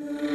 Mm-hmm.